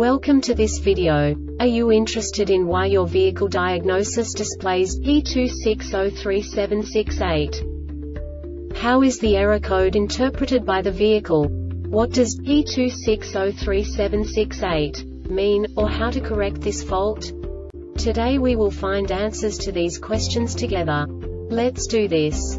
Welcome to this video. Are you interested in why your vehicle diagnosis displays P2603768? How is the error code interpreted by the vehicle? What does P2603768 mean, or how to correct this fault? Today we will find answers to these questions together. Let's do this.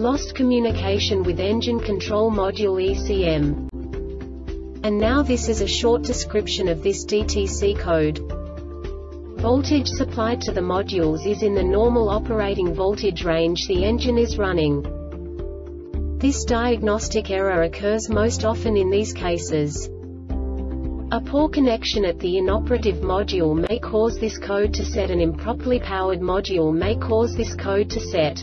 Lost communication with engine control module ECM. And now this is a short description of this DTC code. Voltage supplied to the modules is in the normal operating voltage range the engine is running. This diagnostic error occurs most often in these cases. A poor connection at the inoperative module may cause this code to set an improperly powered module may cause this code to set.